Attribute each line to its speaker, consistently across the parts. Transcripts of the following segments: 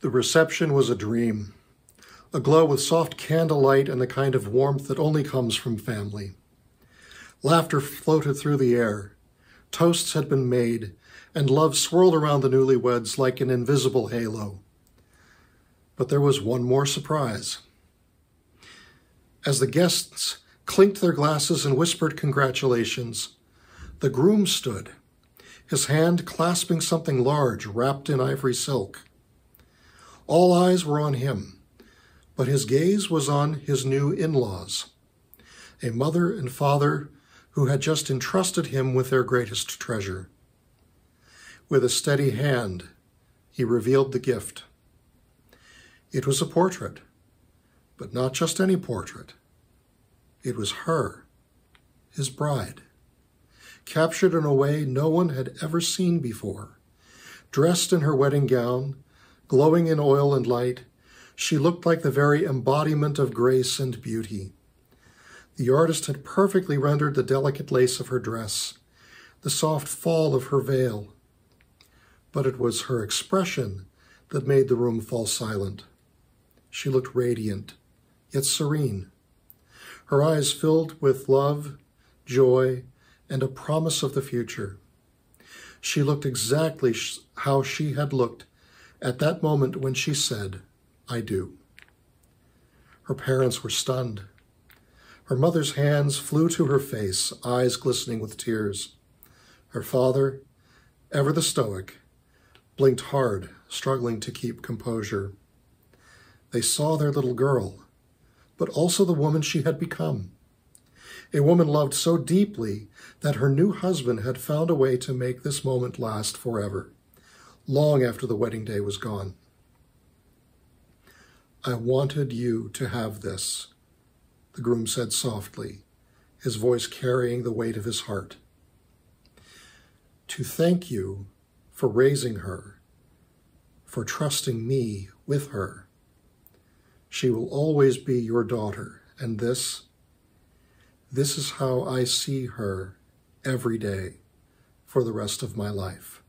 Speaker 1: The reception was a dream, aglow with soft candlelight and the kind of warmth that only comes from family. Laughter floated through the air. Toasts had been made, and love swirled around the newlyweds like an invisible halo. But there was one more surprise. As the guests clinked their glasses and whispered congratulations, the groom stood, his hand clasping something large wrapped in ivory silk. All eyes were on him, but his gaze was on his new in laws, a mother and father who had just entrusted him with their greatest treasure. With a steady hand, he revealed the gift. It was a portrait, but not just any portrait. It was her, his bride, captured in a way no one had ever seen before. Dressed in her wedding gown, glowing in oil and light, she looked like the very embodiment of grace and beauty. The artist had perfectly rendered the delicate lace of her dress, the soft fall of her veil. But it was her expression that made the room fall silent. She looked radiant, yet serene. Her eyes filled with love, joy, and a promise of the future. She looked exactly how she had looked at that moment when she said, I do. Her parents were stunned. Her mother's hands flew to her face, eyes glistening with tears. Her father, ever the stoic, blinked hard, struggling to keep composure. They saw their little girl, but also the woman she had become. A woman loved so deeply that her new husband had found a way to make this moment last forever long after the wedding day was gone. I wanted you to have this, the groom said softly, his voice carrying the weight of his heart. To thank you for raising her, for trusting me with her. She will always be your daughter, and this, this is how I see her every day for the rest of my life.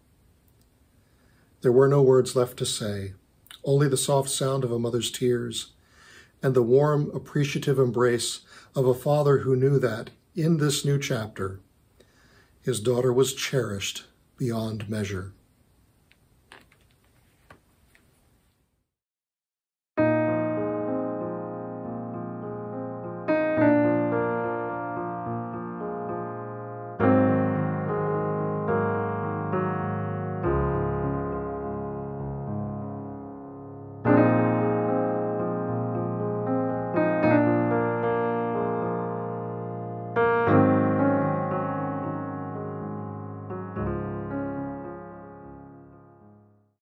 Speaker 1: There were no words left to say, only the soft sound of a mother's tears and the warm, appreciative embrace of a father who knew that, in this new chapter, his daughter was cherished beyond measure.